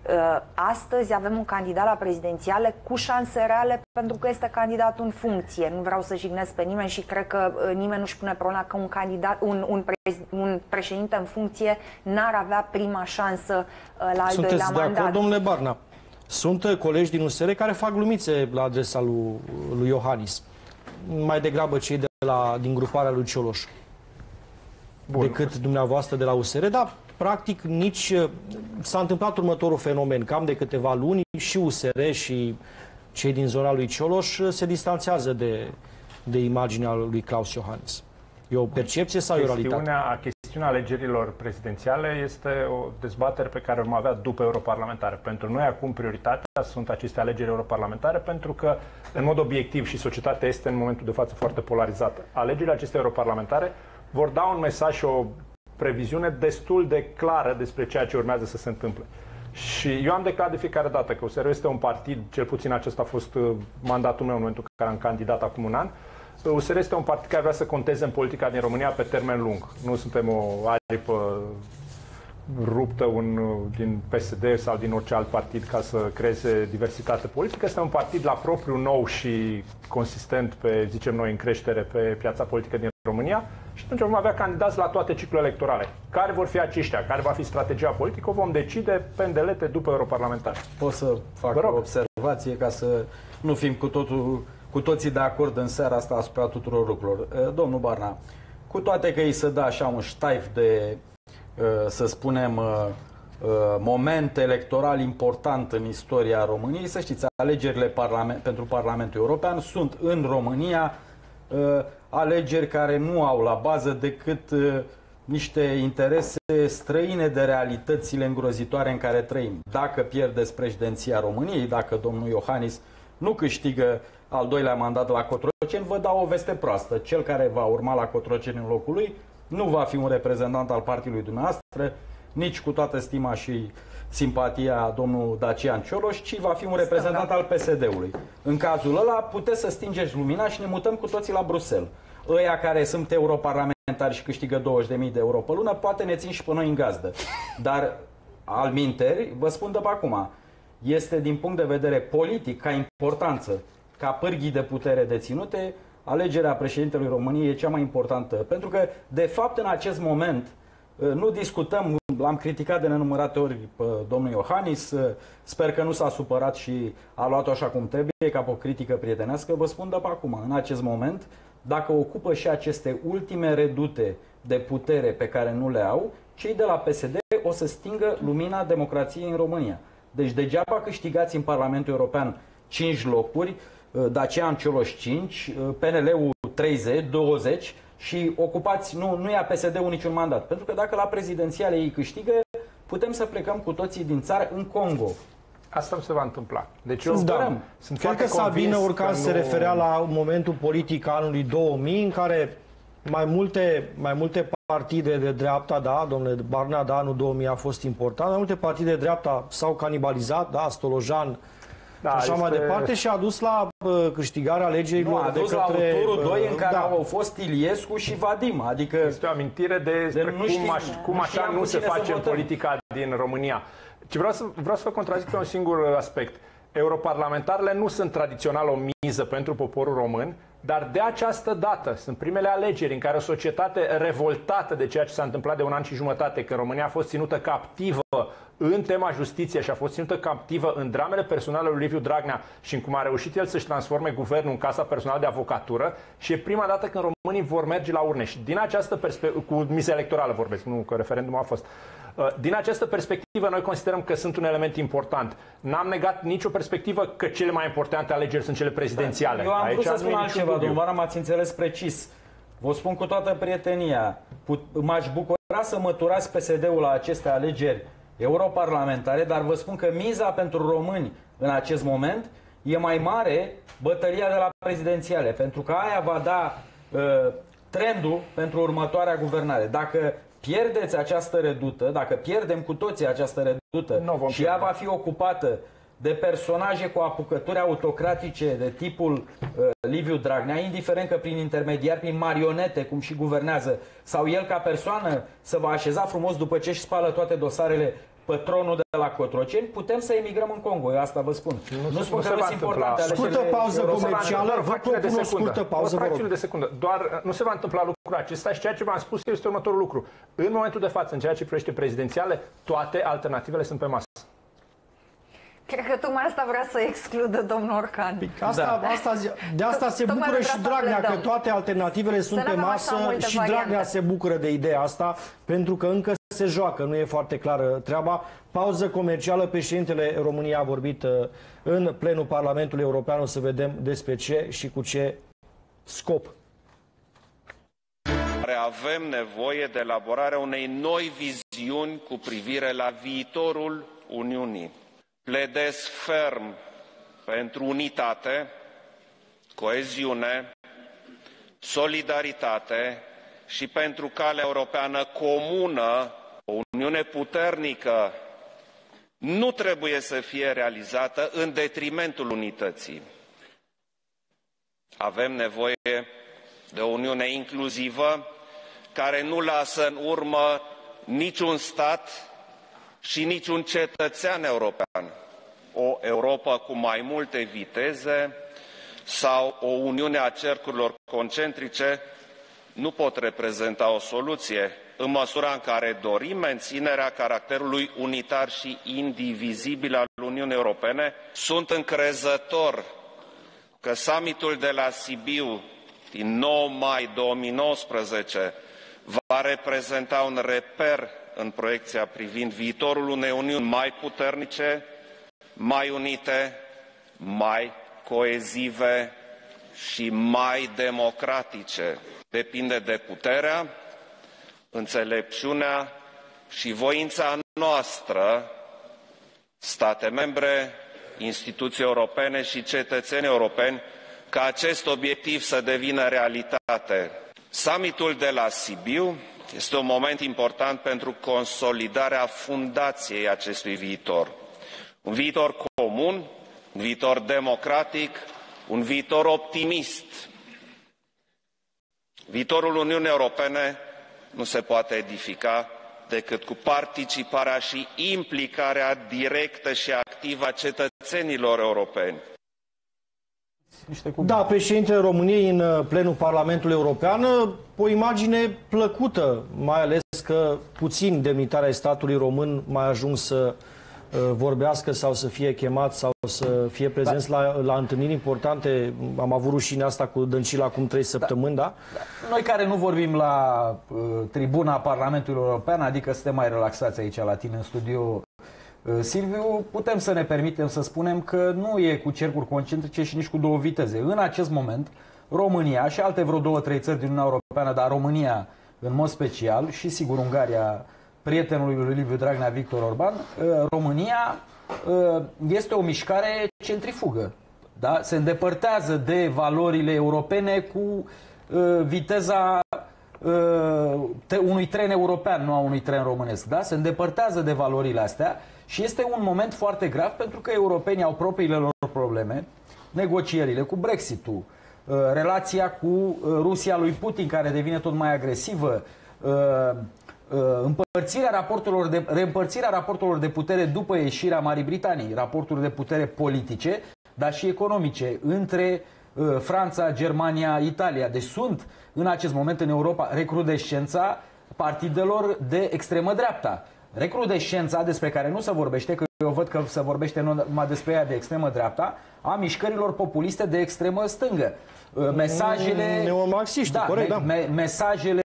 Uh, astăzi avem un candidat la prezidențiale cu șanse reale pentru că este candidat în funcție. Nu vreau să jignesc pe nimeni și cred că uh, nimeni nu-și pune problema că un, candidat, un, un, prez, un președinte în funcție n-ar avea prima șansă uh, la al Sunteți doilea de mandat. acord, domnule Barna? Sunt colegi din USR care fac glumițe la adresa lui, lui Iohannis. Mai degrabă cei de la, din gruparea lui Cioloș. Bun. decât dumneavoastră de la USR, dar practic nici s-a întâmplat următorul fenomen. Cam de câteva luni și USR și cei din zona lui Cioloș se distanțează de, de imaginea lui Claus Iohannis. E o percepție sau e o realitate? Chestiunea alegerilor prezidențiale este o dezbatere pe care vom avea după europarlamentare. Pentru noi acum prioritatea sunt aceste alegeri europarlamentare pentru că, în mod obiectiv și societatea este în momentul de față foarte polarizată. Alegerile acestea europarlamentare vor da un mesaj și o previziune destul de clară despre ceea ce urmează să se întâmple. Și eu am declarat de fiecare dată că USR este un partid, cel puțin acesta a fost uh, mandatul meu în momentul în care am candidat acum un an, USR este un partid care vrea să conteze în politica din România pe termen lung. Nu suntem o aripă ruptă un, din PSD sau din orice alt partid ca să creeze diversitate politică. Este un partid la propriu nou și consistent pe, zicem noi, în creștere pe piața politică din România și atunci vom avea candidați la toate ciclurile electorale. Care vor fi aceștia? Care va fi strategia politică? O vom decide pe îndelete după europarlamentar. Pot să fac o observație ca să nu fim cu totul cu toții de acord în seara asta asupra tuturor lucrurilor. Domnul Barna, cu toate că îi se dă așa un ștaif de, să spunem, moment electoral important în istoria României, să știți, alegerile parlament, pentru Parlamentul European sunt în România alegeri care nu au la bază decât niște interese străine de realitățile îngrozitoare în care trăim. Dacă pierdeți președinția României, dacă domnul Iohannis nu câștigă al doilea mandat la Cotroceni, vă dau o veste proastă. Cel care va urma la Cotroceni în locul lui nu va fi un reprezentant al partidului dumneavoastră, nici cu toată stima și simpatia domnul Dacian Cioloș, ci va fi un reprezentant al PSD-ului. În cazul ăla puteți să stingeți lumina și ne mutăm cu toții la Bruxelles. Ăia care sunt europarlamentari și câștigă 20.000 de euro pe lună, poate ne țin și pe noi în gazdă. Dar al minteri, vă spun de pe acum, este din punct de vedere politic, ca importanță, ca pârghii de putere deținute, alegerea președintelui României e cea mai importantă. Pentru că, de fapt, în acest moment, uh, nu discutăm, l-am criticat de nenumărate ori pe domnul Iohannis, uh, sper că nu s-a supărat și a luat-o așa cum trebuie, ca pe o critică prietenească. Vă spun de pe acum, în acest moment, dacă ocupă și aceste ultime redute de putere pe care nu le au, cei de la PSD o să stingă lumina democrației în România. Deci degeaba câștigați în Parlamentul European 5 locuri, uh, Dacian Cioloș 5, uh, PNL-ul 30, 20 și ocupați, nu, nu ia PSD-ul niciun mandat. Pentru că dacă la prezidențiale ei câștigă, putem să plecăm cu toții din țară în Congo. Asta nu se va întâmpla. Deci eu da. sunt Cred că Sabine Urcan nu... se referea la momentul politic anului 2000 în care mai multe, mai multe partide de dreapta, da, domnule Barnea, da, anul 2000 a fost important, mai multe partide de dreapta s-au canibalizat, da, Stolojan, da, și așa este... mai departe și a dus la uh, câștigarea alegerilor nu, a dus de către... la turul 2 în care da. au fost Iliescu și Vadim, adică... Este o amintire de, de cum, știm, aș, cum nu așa nu se face în politica din România. Ce vreau să, vreau să vă contrazic pe un singur aspect. Europarlamentarele nu sunt tradițional o miză pentru poporul român, dar de această dată sunt primele alegeri în care o societate revoltată de ceea ce s-a întâmplat de un an și jumătate, că România a fost ținută captivă în tema justiție și a fost ținută captivă în dramele personale lui Liviu Dragnea și în cum a reușit el să-și transforme guvernul în casa personală de avocatură și e prima dată când românii vor merge la urne. Și din această perspectivă, cu misia electorală vorbesc, nu că referendumul a fost. Uh, din această perspectivă, noi considerăm că sunt un element important. N-am negat nicio perspectivă că cele mai importante alegeri sunt cele prezidențiale. Eu am Aici vrut să spun altceva, domnul Vara, m-ați înțeles precis. Vă spun cu toată prietenia, m-aș bucura să măturați PSD-ul la aceste alegeri europarlamentare, dar vă spun că miza pentru români în acest moment e mai mare bătălia de la prezidențiale, pentru că aia va da uh, trendul pentru următoarea guvernare. Dacă pierdeți această redută, dacă pierdem cu toții această redută no, și ea va fi ocupată de personaje cu apucături autocratice de tipul uh, Liviu Dragnea, indiferent că prin intermediar, prin marionete, cum și guvernează, sau el ca persoană să va așeza frumos după ce își spală toate dosarele pătronul de la Cotroceni, putem să emigrăm în Congo. Eu asta vă spun. Nu, nu spun nu că se nu va sunt întâmpla. importante Scurtă alegerile pauză europene. comercială. Vă fracțiune propun o secundă. scurtă pauză, O vă rog. fracțiune de secundă. Doar uh, nu se va întâmpla lucrul acesta și ceea ce v-am spus este următorul lucru. În momentul de față, în ceea ce privește prezidențiale, toate alternativele sunt pe masă. Cred că tocmai asta vrea să excludă domnul Orcan. Asta, da. asta, zi- de asta se Tocmai bucură de și asta Dragnea, că pledăm. toate alternativele sunt nu pe avem așa masă multe și variante. Dragnea se bucură de ideea asta, pentru că încă se joacă, nu e foarte clară treaba. Pauză comercială, președintele României a vorbit uh, în plenul Parlamentului European, o să vedem despre ce și cu ce scop. care avem nevoie de elaborarea unei noi viziuni cu privire la viitorul Uniunii. Pledez ferm pentru unitate, coeziune, solidaritate și pentru calea europeană comună, o Uniune puternică nu trebuie să fie realizată în detrimentul unității. Avem nevoie de o Uniune inclusivă care nu lasă în urmă niciun stat și niciun cetățean european. O Europa cu mai multe viteze sau o Uniune a cercurilor concentrice nu pot reprezenta o soluție în măsura în care dorim menținerea caracterului unitar și indivizibil al Uniunii Europene. Sunt încrezător că summitul de la Sibiu din 9 mai 2019 va reprezenta un reper în proiecția privind viitorul unei Uniuni mai puternice, mai unite, mai coezive și mai democratice. Depinde de puterea, înțelepciunea și voința noastră, state membre, instituții europene și cetățeni europeni, ca acest obiectiv să devină realitate. Summitul de la Sibiu este un moment important pentru consolidarea fundației acestui viitor. Un viitor comun, un viitor democratic, un viitor optimist. Viitorul Uniunii Europene nu se poate edifica decât cu participarea și implicarea directă și activă a cetățenilor europeni. Niște cuvinte. Da, președintele României în uh, plenul Parlamentului European, uh, o imagine plăcută, mai ales că puțin demnitari ai statului român mai ajung să uh, vorbească sau să fie chemat sau să fie prezenți da. la, la întâlniri importante. Am avut rușinea asta cu Dăncil acum trei săptămâni, da? Noi care nu vorbim la uh, tribuna Parlamentului European, adică suntem mai relaxați aici la tine în studio, uh, Silviu, putem să ne permitem să spunem că nu e cu cercuri concentrice și nici cu două viteze. În acest moment, România și alte vreo două, trei țări din Uniunea Europeană, dar România în mod special și sigur Ungaria, prietenului lui Liviu Dragnea, Victor Orban, uh, România uh, este o mișcare centrifugă. Da? Se îndepărtează de valorile europene cu uh, viteza uh, te- unui tren european, nu a unui tren românesc. Da? Se îndepărtează de valorile astea și este un moment foarte grav pentru că europenii au propriile lor probleme, negocierile cu Brexit-ul, uh, relația cu uh, Rusia lui Putin care devine tot mai agresivă, uh, uh, împărțirea raporturilor de, reîmpărțirea raporturilor de putere după ieșirea Marii Britanii, raporturi de putere politice, dar și economice, între uh, Franța, Germania, Italia. Deci sunt în acest moment în Europa recrudescența partidelor de extremă dreapta. Recrudescența despre care nu se vorbește, că eu văd că se vorbește numai despre ea de extremă dreapta, a mișcărilor populiste de extremă stângă. Uh, Mesajele... Neomarxiști, corect, da. me- mesajele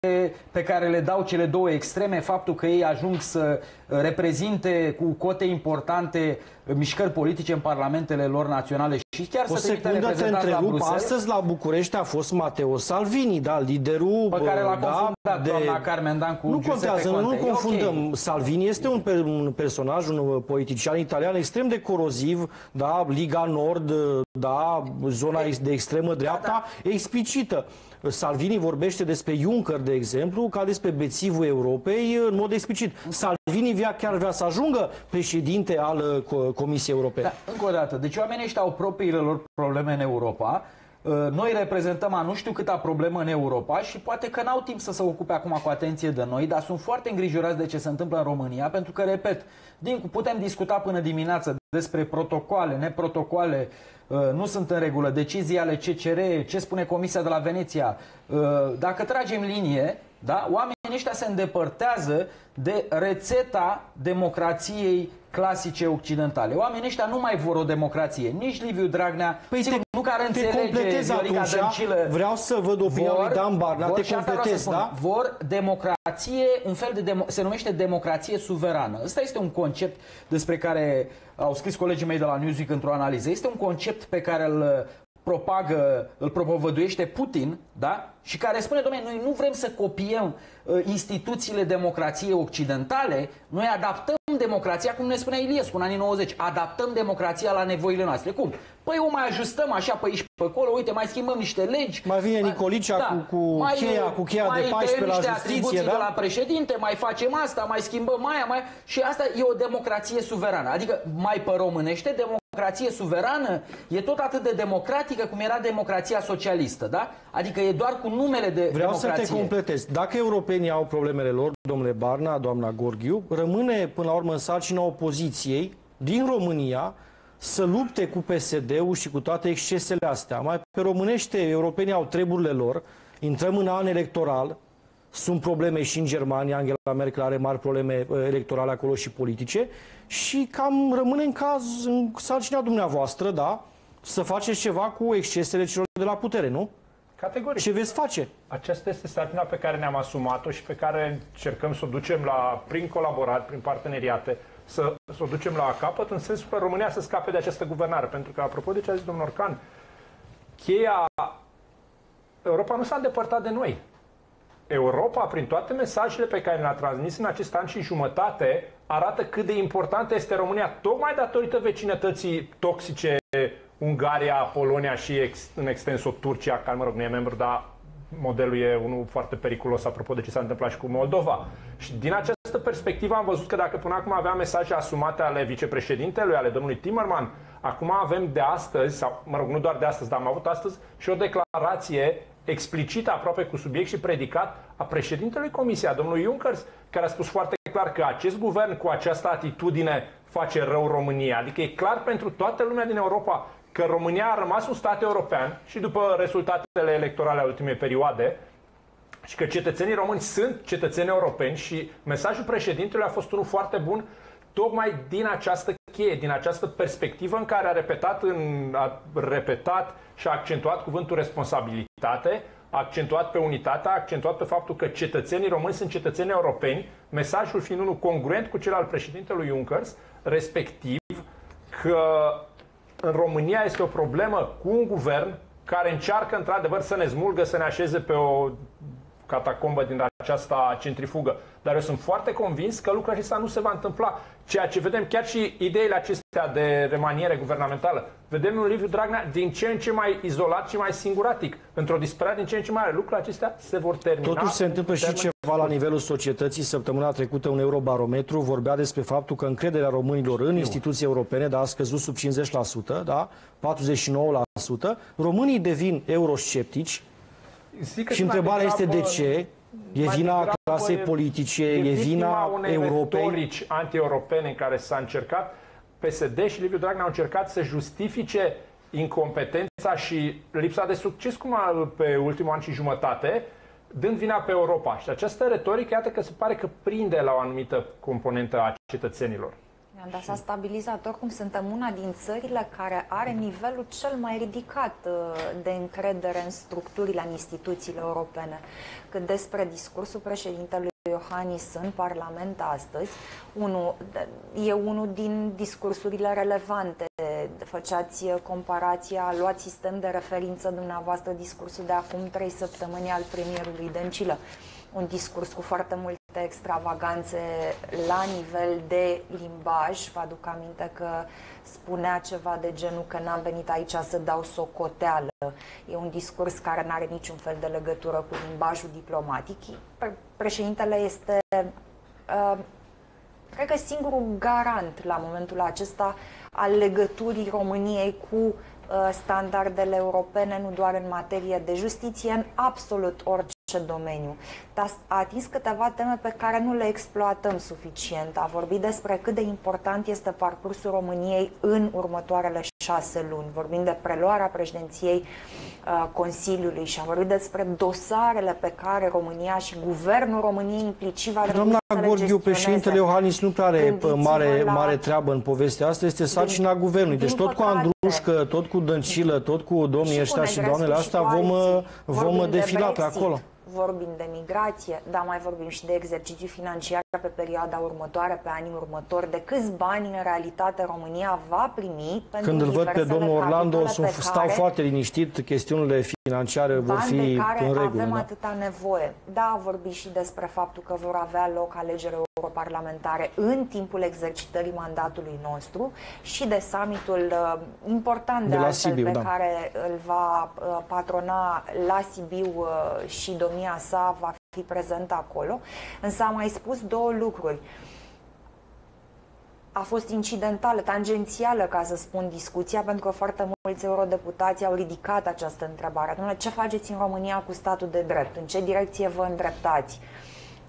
pe care le dau cele două extreme, faptul că ei ajung să reprezinte cu cote importante mișcări politice în parlamentele lor naționale și chiar O să trimită secundă te reprezentanți la întrerup. Bruxelles. Astăzi la București a fost Matteo Salvini, da, liderul... Pe care l-a da, confundat doamna Carmen Dan cu Nu Giuseppe contează, Conte. nu E ok. confundăm. Salvini este un, per, un personaj, un uh, politician italian extrem de coroziv, da, Liga Nord, uh, da, zona ex- de extremă dreapta, explicită. Salvini vorbește despre Juncker, de exemplu, ca despre bețivul Europei în mod explicit. Salvini vrea, chiar vrea să ajungă președinte al uh, Co- Comisiei Europene. Da, încă o dată. Deci oamenii ăștia au propriile lor probleme în Europa. Uh, noi reprezentăm a nu știu câta problemă în Europa și poate că n-au timp să se ocupe acum cu atenție de noi, dar sunt foarte îngrijorați de ce se întâmplă în România, pentru că, repet, din, putem discuta până dimineață despre protocoale, neprotocoale, uh, nu sunt în regulă, decizii ale CCR, ce spune Comisia de la Veneția. Uh, dacă tragem linie, da, oamenii ăștia se îndepărtează de rețeta democrației clasice occidentale. Oamenii ăștia nu mai vor o democrație. Nici Liviu Dragnea, păi sigur, te, nu care te înțelege Viorica atunci, Dăncilă. Vreau să văd opinia vor, lui Dan Barna, vor, te completez, da? Vor democrație, un fel de demo, se numește democrație suverană. Ăsta este un concept despre care au scris colegii mei de la Newsweek într-o analiză. Este un concept pe care îl propagă, îl propovăduiește Putin, da? Și care spune, domnule, noi nu vrem să copiem uh, instituțiile democrației occidentale, noi adaptăm democrația, cum ne spunea Iliescu în anii 90, adaptăm democrația la nevoile noastre. Cum? Păi o mai ajustăm așa pe aici pe acolo, uite, mai schimbăm niște legi. Mai vine Nicolicea da, cu, cu mai, cheia, cu cheia mai de 14 la justiție, da? de la președinte, mai facem asta, mai schimbăm aia, mai... și asta e o democrație suverană. Adică mai pe românește, democrație suverană e tot atât de democratică cum era democrația socialistă, da? Adică e doar cu numele de Vreau democrație. să te completez. Dacă europenii au problemele lor, domnule Barna, doamna Gorghiu, rămâne până la urmă în sarcina opoziției din România să lupte cu PSD-ul și cu toate excesele astea. Mai pe românește, europenii au treburile lor, intrăm în an electoral, sunt probleme și în Germania, Angela Merkel are mari probleme uh, electorale acolo și politice și cam rămâne în caz, în sarcina dumneavoastră, da, să faceți ceva cu excesele celor de la putere, nu? Categoric. Ce veți face? Aceasta este sarcina pe care ne-am asumat-o și pe care încercăm să o ducem la, prin colaborare, prin parteneriate, să, să o ducem la capăt, în sensul că România să scape de această guvernare. Pentru că, apropo de ce a zis domnul Orcan, cheia Europa nu s-a îndepărtat de noi. Europa, prin toate mesajele pe care le-a transmis în acest an și jumătate, arată cât de importantă este România, tocmai datorită vecinătății toxice Ungaria, Polonia și ex, în extenso Turcia, care, mă rog, nu e membru, dar modelul e unul foarte periculos apropo de ce s-a întâmplat și cu Moldova. Și din această perspectivă am văzut că dacă până acum aveam mesaje asumate ale vicepreședintelui, ale domnului Timmerman, acum avem de astăzi, sau mă rog, nu doar de astăzi, dar am avut astăzi și o declarație explicită aproape cu subiect și predicat a președintelui Comisiei, a domnului Junkers, care a spus foarte clar că acest guvern cu această atitudine face rău România. Adică e clar pentru toată lumea din Europa că România a rămas un stat european și după rezultatele electorale ale ultimei perioade și că cetățenii români sunt cetățeni europeni și mesajul președintelui a fost unul foarte bun tocmai din această cheie, din această perspectivă în care a repetat, în, a repetat și a accentuat cuvântul responsabilitate, a accentuat pe unitate, a accentuat pe faptul că cetățenii români sunt cetățeni europeni, mesajul fiind unul congruent cu cel al președintelui Junckers, respectiv că în România este o problemă cu un guvern care încearcă într-adevăr să ne smulgă, să ne așeze pe o catacombă din această centrifugă. Dar eu sunt foarte convins că lucrul acesta nu se va întâmpla. Ceea ce vedem, chiar și ideile acestea de remaniere guvernamentală, vedem un Liviu Dragnea din ce în ce mai izolat și mai singuratic, într-o disperare din ce în ce mai mare. Lucrurile acestea se vor termina. Totuși se întâmplă și ceva la nivelul societății. Săptămâna trecută un eurobarometru vorbea despre faptul că încrederea românilor în instituții europene da, a scăzut sub 50%, da, 49%. Românii devin eurosceptici, Zic și întrebarea este de ce. E vina clasei politice, e, e vina Europei. anti-europene în care s-a încercat, PSD și Liviu Dragnea au încercat să justifice incompetența și lipsa de succes, cum a, pe ultimul an și jumătate, dând vina pe Europa. Și această retorică, iată că se pare că prinde la o anumită componentă a cetățenilor. Dar s-a stabilizat. Oricum, suntem una din țările care are nivelul cel mai ridicat uh, de încredere în structurile, în instituțiile europene. Cât despre discursul președintelui Iohannis în Parlament astăzi, unul, e unul din discursurile relevante. Făceați comparația, luați sistem de referință dumneavoastră discursul de acum trei săptămâni al premierului Dăncilă un discurs cu foarte multe extravaganțe la nivel de limbaj. Vă aduc aminte că spunea ceva de genul că n-am venit aici să dau socoteală. E un discurs care nu are niciun fel de legătură cu limbajul diplomatic. Președintele este uh, cred că singurul garant la momentul acesta al legăturii României cu uh, standardele europene, nu doar în materie de justiție, în absolut orice domeniu. Dar a atins câteva teme pe care nu le exploatăm suficient. A vorbit despre cât de important este parcursul României în următoarele șase luni. Vorbim de preluarea președinției uh, Consiliului și a vorbit despre dosarele pe care România și guvernul României implicit va trebui Doamna să le Gorghiu, președintele Iohannis nu prea are mare, la... mare treabă în povestea asta, este sarcina guvernului. Deci tot păcate, cu Andrușcă, tot cu Dăncilă, tot cu domnii ăștia și doamnele astea vom, vom defila pe acolo vorbim de migrație, dar mai vorbim și de exercițiu financiar pe perioada următoare, pe anii următori, de câți bani în realitate România va primi pentru Când îl văd pe domnul Orlando, sunt, stau foarte liniștit, chestiunile financiare vor fi de care în regulă. avem da? atâta nevoie. Da, a vorbit și despre faptul că vor avea loc alegeri europarlamentare în timpul exercitării mandatului nostru și de summitul uh, important de, de altfel Sibiu, pe da. care îl va uh, patrona la Sibiu uh, și domnia sa va fi prezent acolo. Însă am mai spus două lucruri. A fost incidentală, tangențială, ca să spun, discuția, pentru că foarte mulți eurodeputați au ridicat această întrebare. Domnule, ce faceți în România cu statul de drept? În ce direcție vă îndreptați?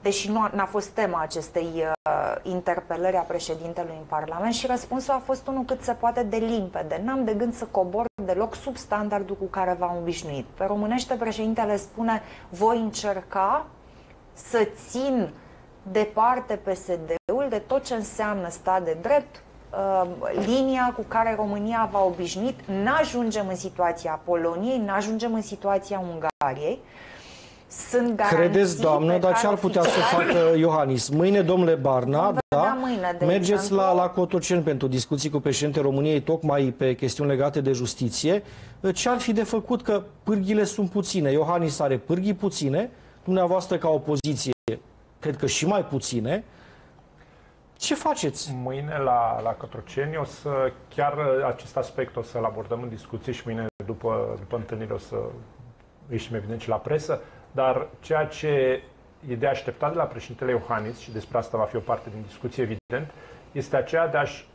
deși nu a fost tema acestei uh, interpelări a președintelui în Parlament și răspunsul a fost unul cât se poate de limpede. N-am de gând să cobor deloc sub standardul cu care v-am obișnuit. Pe românește președintele spune voi încerca să țin departe PSD-ul de tot ce înseamnă stat de drept, uh, linia cu care România va obișnuit, n-ajungem în situația Poloniei, n-ajungem în situația Ungariei, sunt Credeți, doamnă, dar ce ar putea să facă Iohannis? Mâine, domnule Barna, da, mâine, de mergeți exemplu. la, la Cotroceni pentru discuții cu președintele României, tocmai pe chestiuni legate de justiție. Ce ar fi de făcut? Că pârghile sunt puține. Iohannis are pârghii puține, dumneavoastră ca opoziție, cred că și mai puține. Ce faceți? Mâine la, la Cotroceni o să, chiar acest aspect o să-l abordăm în discuție și mâine după, după întâlnire o să ieșim evident și la presă. Dar ceea ce e de așteptat de la președintele Iohannis, și despre asta va fi o parte din discuție, evident, este aceea de a-și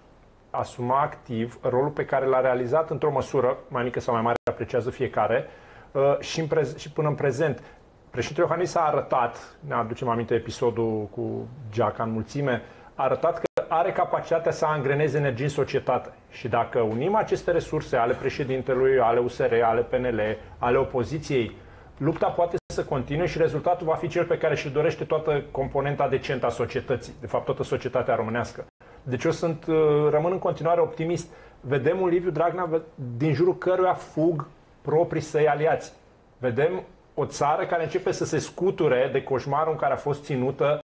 asuma activ rolul pe care l-a realizat într-o măsură, mai mică sau mai mare, apreciază fiecare, uh, și, în prez- și până în prezent. Președintele Iohannis a arătat, ne aducem aminte episodul cu Geaca în mulțime, a arătat că are capacitatea să angreneze energie în societate. Și dacă unim aceste resurse ale președintelui, ale USR, ale PNL, ale opoziției, lupta poate să continue și rezultatul va fi cel pe care și-l dorește toată componenta decentă a societății, de fapt toată societatea românească. Deci eu sunt, uh, rămân în continuare optimist. Vedem un Liviu Dragnea din jurul căruia fug proprii săi aliați. Vedem o țară care începe să se scuture de coșmarul în care a fost ținută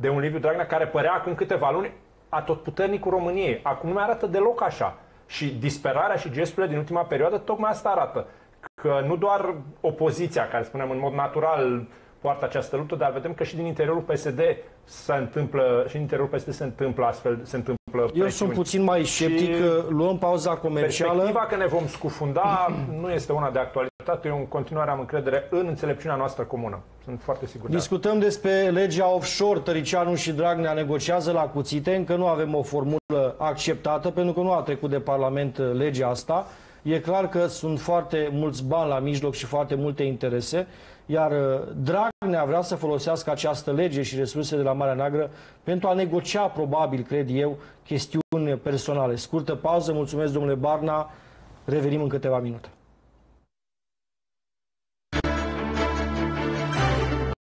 de un Liviu Dragnea care părea acum câteva luni atotputernicul României. Acum nu mai arată deloc așa. Și disperarea și gesturile din ultima perioadă tocmai asta arată că nu doar opoziția, care spunem în mod natural poartă această luptă, dar vedem că și din interiorul PSD se întâmplă, și din interiorul PSD se întâmplă astfel, se întâmplă Eu sunt puțin mai sceptic, și luăm pauza comercială. Perspectiva că ne vom scufunda nu este una de actualitate, eu în continuare am încredere în înțelepciunea noastră comună. Sunt foarte sigur. Discutăm de despre legea offshore, Tăricianu și Dragnea negociază la cuțite, încă nu avem o formulă acceptată, pentru că nu a trecut de Parlament legea asta. E clar că sunt foarte mulți bani la mijloc și foarte multe interese, iar uh, Dragnea vrea să folosească această lege și resurse de la Marea Neagră pentru a negocia, probabil, cred eu, chestiuni personale. Scurtă pauză, mulțumesc domnule Barna, revenim în câteva minute.